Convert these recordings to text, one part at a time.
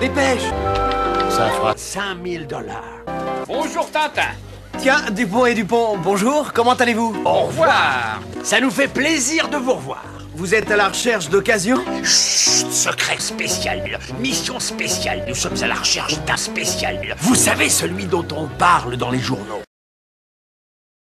Ça fera 5000 dollars. Bonjour Tintin. Tiens, Dupont et Dupont, bonjour, comment allez-vous? Au revoir. Ça nous fait plaisir de vous revoir. Vous êtes à la recherche d'occasion? Chut, secret spécial, mission spéciale. Nous sommes à la recherche d'un spécial. Vous savez, celui dont on parle dans les journaux.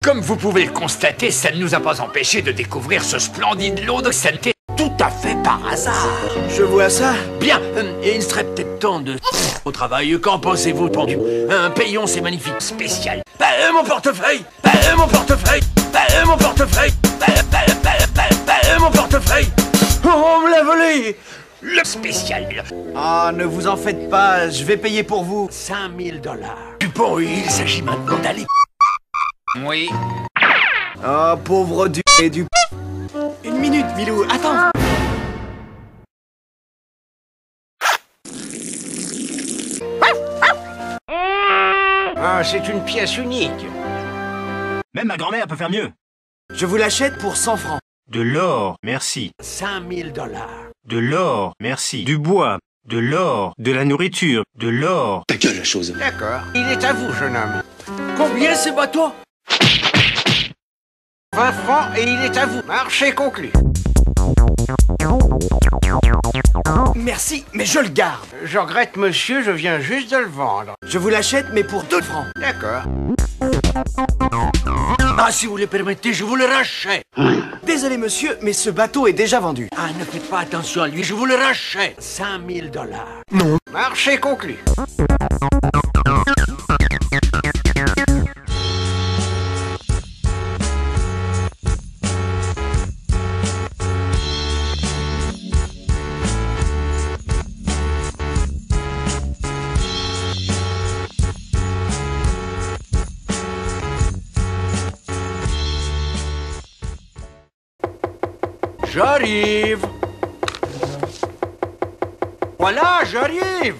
Comme vous pouvez le constater, ça ne nous a pas empêché de découvrir ce splendide lot de santé à fait par hasard. Je vois ça. Bien, euh, et il serait peut-être temps de... Au travail, qu'en pensez-vous, pendu? Un payons ces magnifiques spécial. Bah, euh, mon portefeuille Bah, euh, mon portefeuille Bah, euh, mon portefeuille Bah, euh, bah, bah, bah, euh, bah, euh, mon portefeuille Oh, on me l'a volé Le spécial. Ah, ne vous en faites pas, je vais payer pour vous. 5000 dollars. Dupont, il s'agit maintenant d'aller... Oui. Oh, pauvre du et du... Une minute, Milou, attends Ah, c'est une pièce unique. Même ma grand-mère peut faire mieux. Je vous l'achète pour 100 francs. De l'or, merci. 5000 dollars. De l'or, merci. Du bois, de l'or, de la nourriture, de l'or. Ta gueule, la chose. D'accord. Il est à vous, jeune homme. Combien ce bateau 20 francs et il est à vous. Marché conclu. Merci, mais je le garde. Je regrette, monsieur, je viens juste de le vendre. Je vous l'achète, mais pour 2 francs. D'accord. Ah, si vous le permettez, je vous le rachète. Désolé, monsieur, mais ce bateau est déjà vendu. Ah, ne faites pas attention à lui, je vous le rachète. 5000 dollars. Marché conclu. J'arrive. Voilà, j'arrive.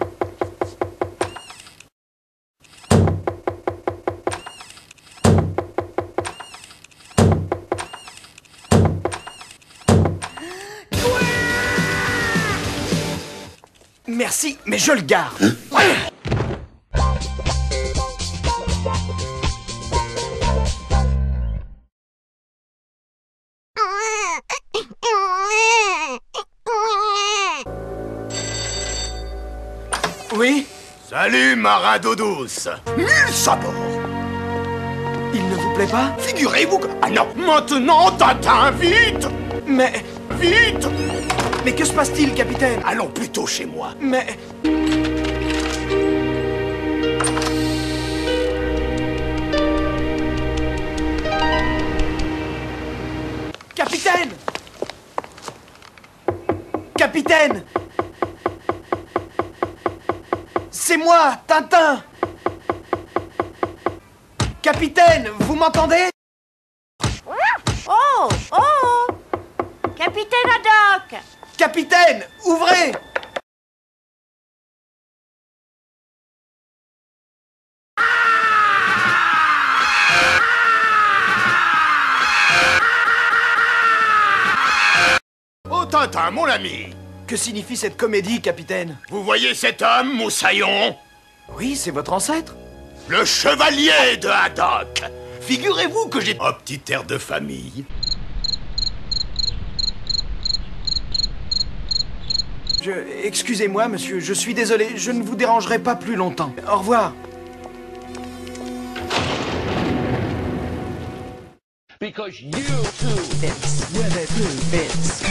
Merci, mais je le garde. Oui. Salut, marin d'eau douce Mille sabords Il ne vous plaît pas? Figurez-vous que... Ah non. Maintenant, Tintin, vite. Mais... Vite. Mais que se passe-t-il, capitaine? Allons plutôt chez moi. Mais... Capitaine! Capitaine C'est moi, Tintin. Capitaine, vous m'entendez? Oh Oh. Capitaine Haddock. Capitaine, ouvrez. Oh, Tintin, mon ami Que signifie cette comédie, capitaine Vous voyez cet homme, Moussaillon Oui, c'est votre ancêtre Le chevalier de Haddock Figurez-vous que j'ai... Un petit air de famille. Je... Excusez-moi, monsieur, je suis désolé, je ne vous dérangerai pas plus longtemps. Au revoir. Because you. It's...